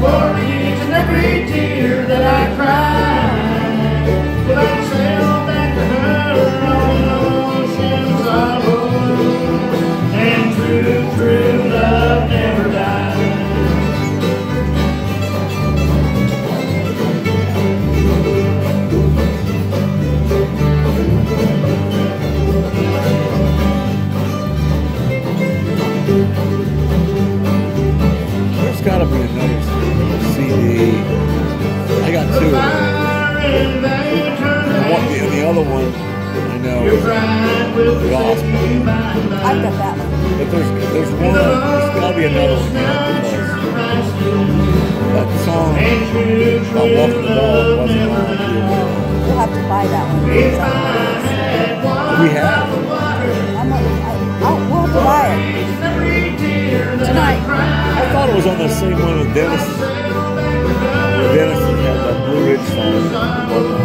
for each and every tear that I cry. gotta be another CD. I got two. I want the, the other one. I know. Is gospel. I've got that one. If there's there's one, there's gotta be another one. That song about walking the wall wasn't on. You'll have to buy that one. Anderson e o Dennis delas, o delas, da Blue de Sound.